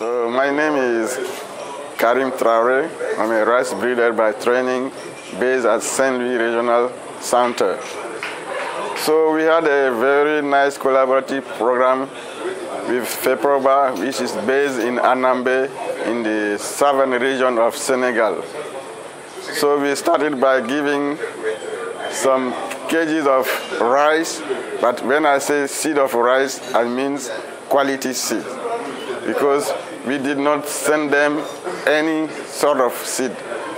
So my name is Karim Traore. I'm a rice breeder by training based at Saint Louis Regional Center. So we had a very nice collaborative program with FEPROBA, which is based in Anambé in the southern region of Senegal. So we started by giving some cages of rice, but when I say seed of rice, I mean quality seed because we did not send them any sort of seed,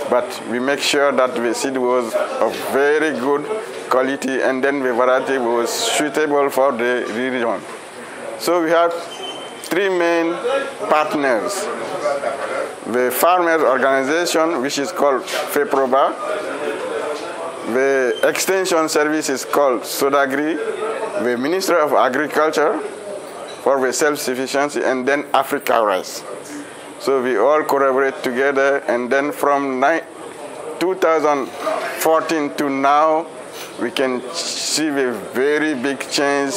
but we make sure that the seed was of very good quality and then the variety was suitable for the region. So we have three main partners. The farmers organization, which is called FEPROBA, the extension service is called SODAGRI, the Ministry of Agriculture, for the self-sufficiency, and then Africa Rice. So we all collaborate together, and then from 2014 to now, we can see a very big change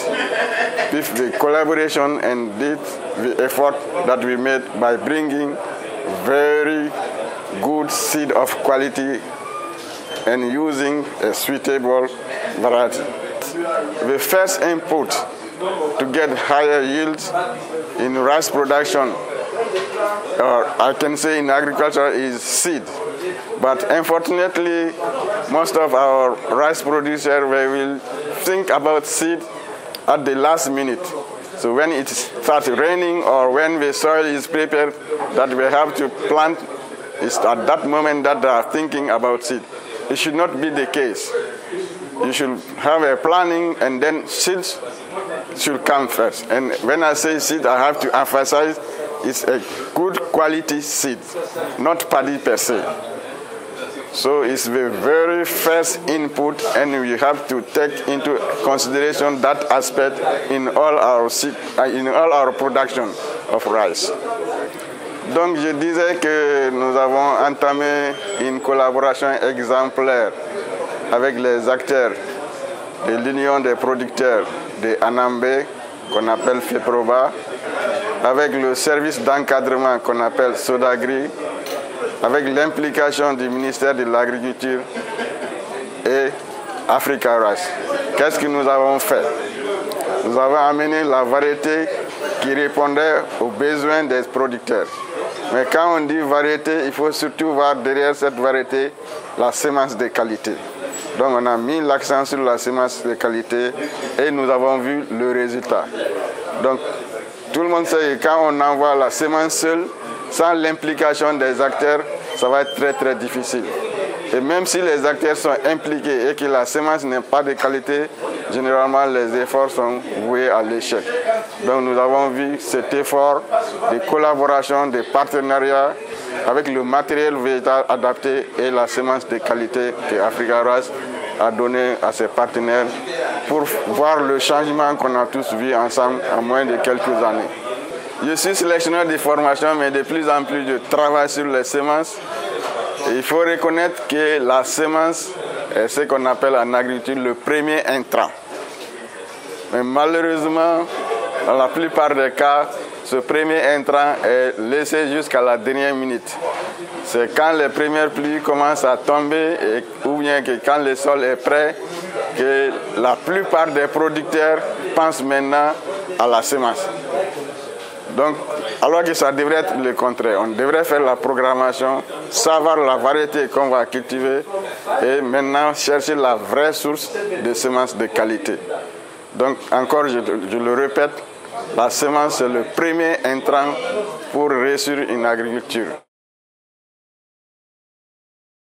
with the collaboration and the effort that we made by bringing very good seed of quality and using a suitable variety. The first input to get higher yields in rice production, or I can say in agriculture, is seed. But unfortunately, most of our rice producers will think about seed at the last minute. So when it starts raining or when the soil is prepared that we have to plant, it's at that moment that they are thinking about seed. It should not be the case. You should have a planning and then seeds should come first. And when I say seed, I have to emphasize it's a good quality seed, not paddy per se. So it's the very first input, and we have to take into consideration that aspect in all our seed, uh, in all our production of rice. Donc je disais que nous avons entamé une collaboration exemplaire avec les acteurs de l'Union des producteurs de Anambé, qu'on appelle FEPROBA, avec le service d'encadrement qu'on appelle Sodagri, avec l'implication du ministère de l'Agriculture et Africa Rice. Qu'est-ce que nous avons fait? Nous avons amené la variété qui répondait aux besoins des producteurs. Mais quand on dit variété, il faut surtout voir derrière cette variété la semence de qualité. Donc on a mis l'accent sur la semence de qualité et nous avons vu le résultat. Donc tout le monde sait que quand on envoie la semence seule, sans l'implication des acteurs, ça va être très très difficile. Et même si les acteurs sont impliqués et que la semence n'est pas de qualité, généralement les efforts sont voués à l'échec. Donc nous avons vu cet effort de collaboration, de partenariat avec le matériel végétal adapté et la semence de qualité que Africa Rice a donné à ses partenaires pour voir le changement qu'on a tous vu ensemble en moins de quelques années. Je suis sélectionneur de formation, mais de plus en plus je travaille sur les semences. il faut reconnaître que la semence est ce qu'on appelle en agriculture le premier intrant. Mais malheureusement, dans la plupart des cas, ce premier intrant est laissé jusqu'à la dernière minute. C'est quand les premières pluies commencent à tomber ou bien que quand le sol est prêt que la plupart des producteurs pensent maintenant à la semence. Donc, alors que ça devrait être le contraire. On devrait faire la programmation, savoir la variété qu'on va cultiver et maintenant chercher la vraie source de semences de qualité. Donc, encore, je le répète, la semence est le premier intrant pour réussir une agriculture.